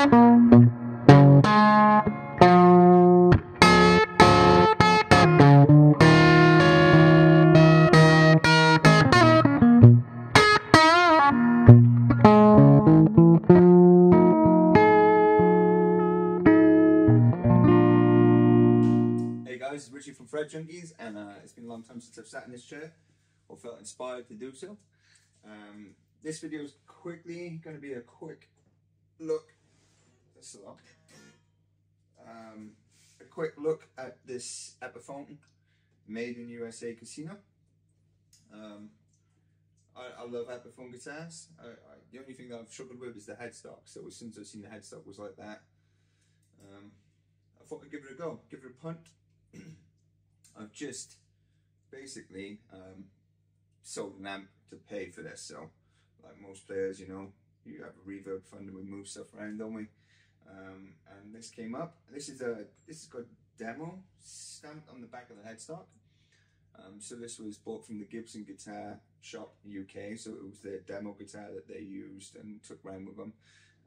Hey guys, it's Richie from Fret Junkies, and uh, it's been a long time since I've sat in this chair or felt inspired to do so. Um, this video is quickly going to be a quick look a. Um, a quick look at this Epiphone made in USA Casino. Um, I, I, love Epiphone guitars. I, I, the only thing that I've struggled with is the headstock. So as soon as I've seen the headstock was like that, um, I thought I'd give it a go, give it a punt. I've just basically um, sold an amp to pay for this. So like most players, you know, you have a reverb fund and we move stuff around, don't we? Um, and this came up. This is a this is got demo stamped on the back of the headstock. Um, so this was bought from the Gibson Guitar Shop UK. So it was their demo guitar that they used and took around with them.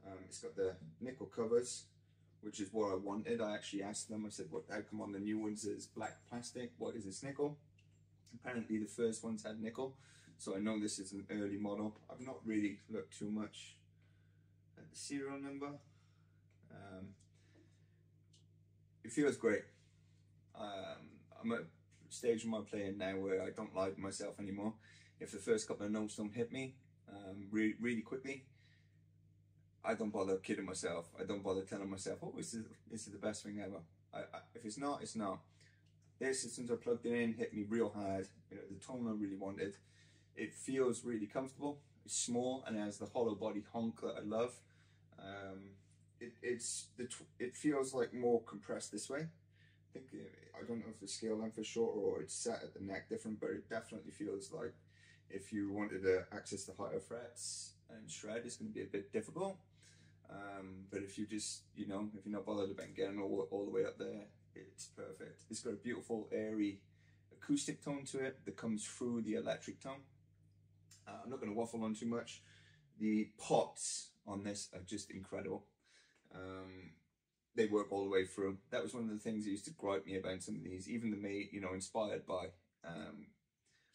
Um, it's got the nickel covers, which is what I wanted. I actually asked them. I said, "What? How come on the new ones is black plastic? What is this nickel?" Apparently, the first ones had nickel. So I know this is an early model. I've not really looked too much at the serial number. Um, it feels great. Um, I'm at a stage in my playing now where I don't lie to myself anymore. If the first couple of notes don't hit me um, really, really quickly, I don't bother kidding myself. I don't bother telling myself, oh, this is, this is the best thing ever. I, I, if it's not, it's not. This, as I plugged it in, hit me real hard. You know, the tone I really wanted. It feels really comfortable. It's small and it has the hollow body honk that I love. Um, it, it's the it feels like more compressed this way. I think uh, I don't know if the scale length is shorter or it's set at the neck different, but it definitely feels like if you wanted to access the higher frets and shred, it's going to be a bit difficult. Um, but if you just, you know, if you're not bothered about getting all, all the way up there, it's perfect. It's got a beautiful, airy acoustic tone to it that comes through the electric tone. Uh, I'm not going to waffle on too much. The pots on this are just incredible. Um, they work all the way through. That was one of the things that used to gripe me about some of these, even the me, you know, inspired by um,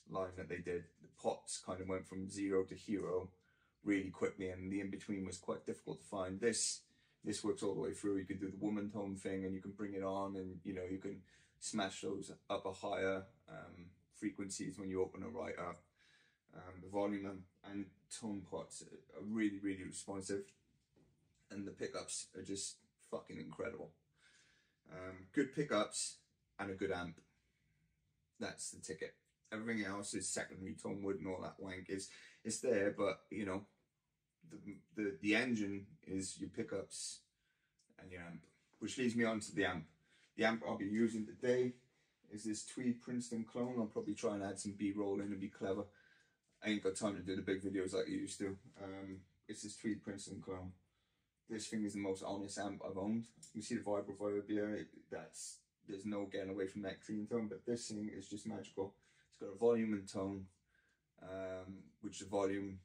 line that they did. The pots kind of went from zero to hero really quickly, and the in between was quite difficult to find. This this works all the way through. You can do the woman tone thing, and you can bring it on, and you know you can smash those up a higher um, frequencies when you open it right up. Um, the volume and, and tone pots are really really responsive and the pickups are just fucking incredible. Um, good pickups and a good amp. That's the ticket. Everything else is secondary tone wood and all that wank. Is it's there, but you know, the the the engine is your pickups and your amp, which leads me on to the amp. The amp I'll be using today is this Tweed Princeton clone. I'll probably try and add some B-roll in and be clever. I ain't got time to do the big videos like I used to. Um, it's this Tweed Princeton clone this thing is the most honest amp I've owned. You see the vibe here, that's, there's no getting away from that clean tone, but this thing is just magical. It's got a volume and tone, um, which the volume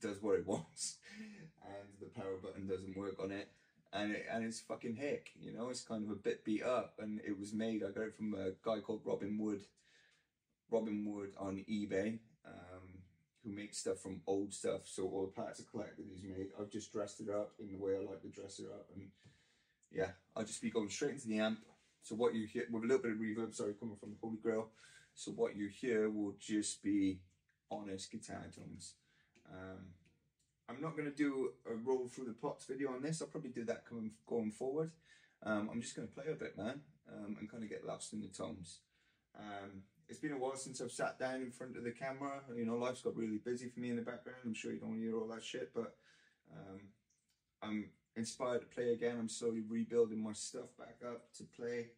does what it wants, and the power button doesn't work on it. And, it, and it's fucking hick, you know, it's kind of a bit beat up, and it was made, I got it from a guy called Robin Wood, Robin Wood on eBay, who makes stuff from old stuff. So all the parts are collected he's made. I've just dressed it up in the way I like to dress it up. And yeah, I'll just be going straight into the amp. So what you hear, with a little bit of reverb, sorry, coming from the Holy Grail. So what you hear will just be honest guitar tones. Um, I'm not going to do a roll through the pots video on this. I'll probably do that coming, going forward. Um, I'm just going to play a bit, man, um, and kind of get lost in the tones. Um, it's been a while since I've sat down in front of the camera. You know, life's got really busy for me in the background. I'm sure you don't hear all that shit, but um, I'm inspired to play again. I'm slowly rebuilding my stuff back up to play.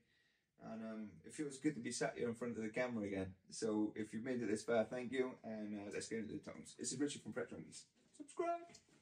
And um, it feels good to be sat here in front of the camera again. So if you've made it this far, thank you. And uh, let's get into the tones. This is Richard from Fret Subscribe.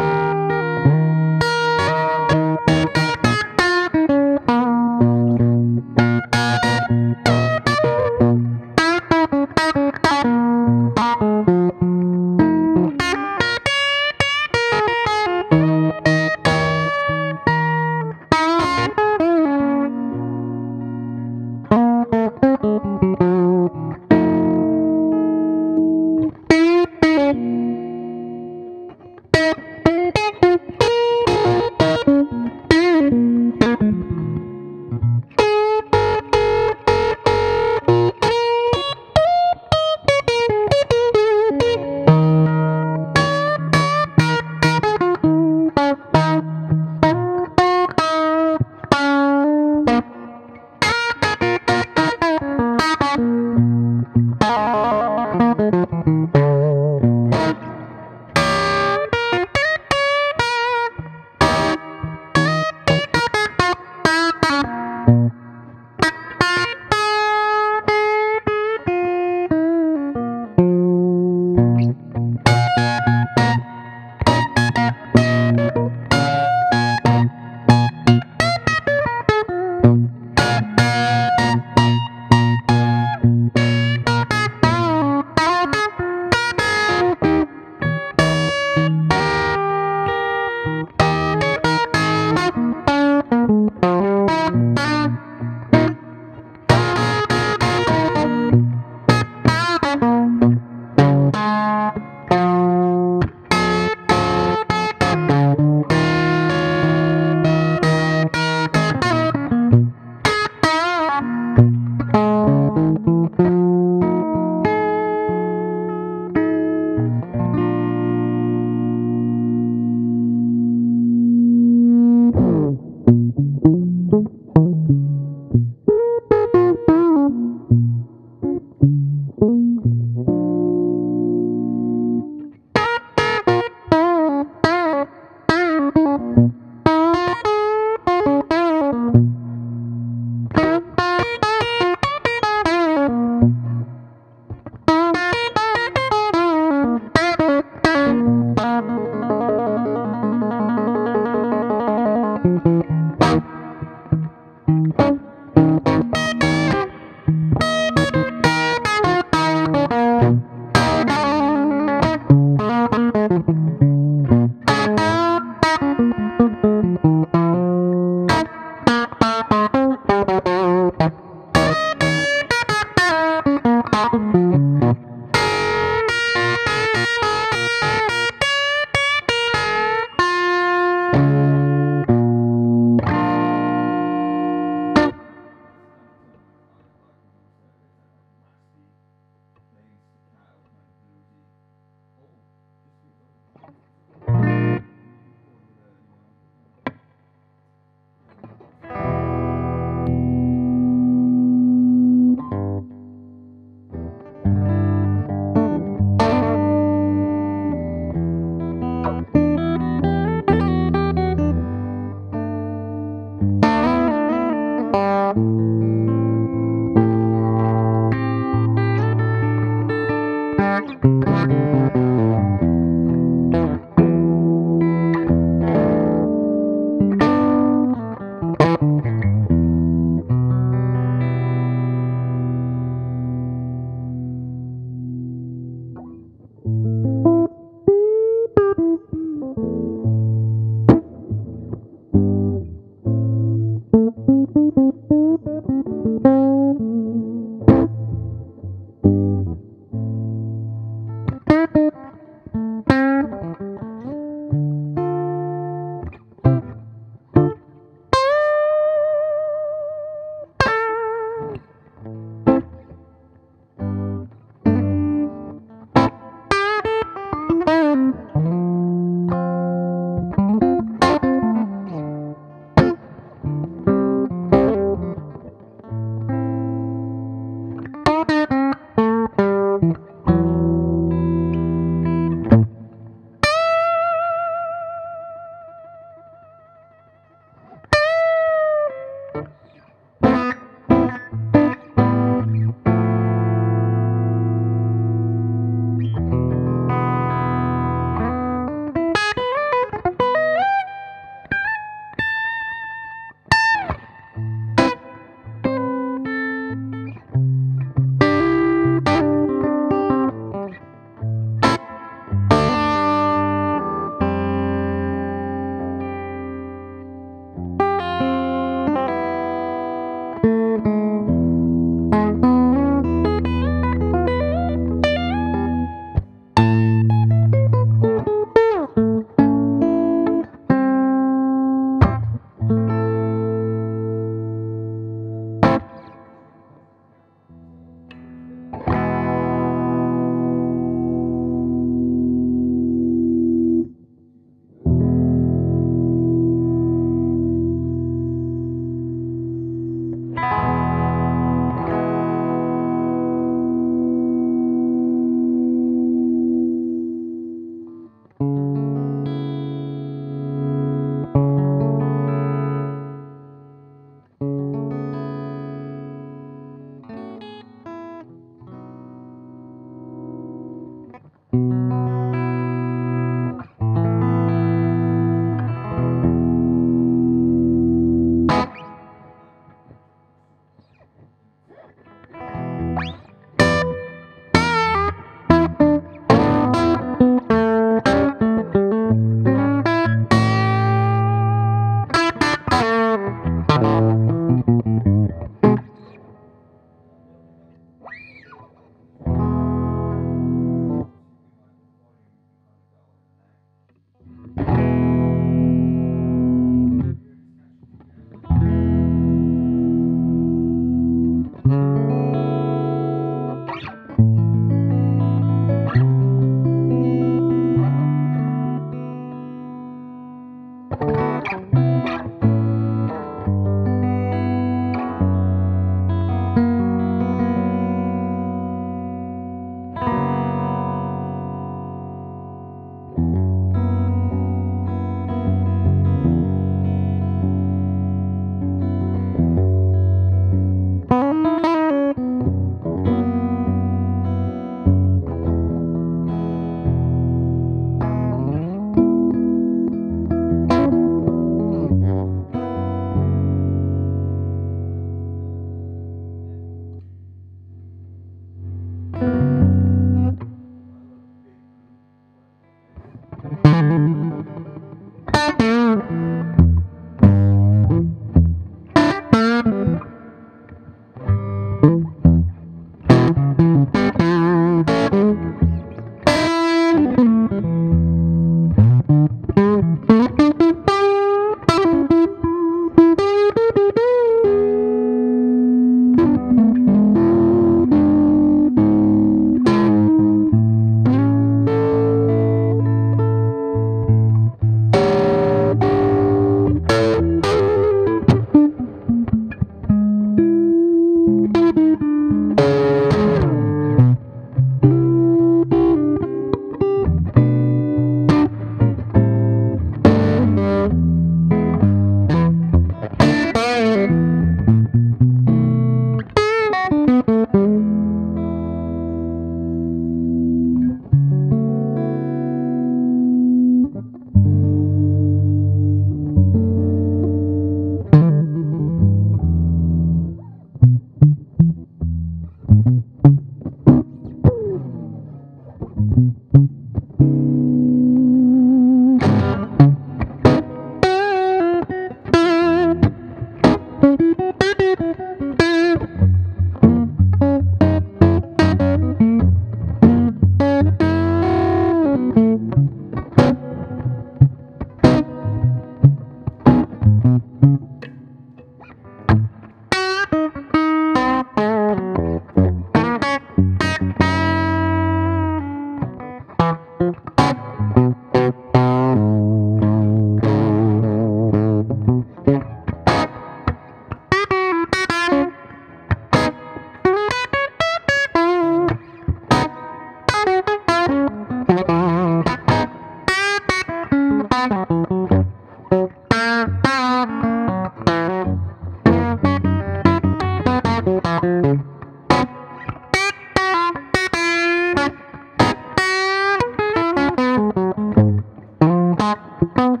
Thank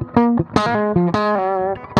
you.